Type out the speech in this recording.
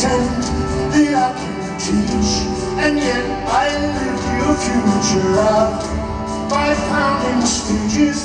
pretend that I can teach And yet I live your future up. By pounding stages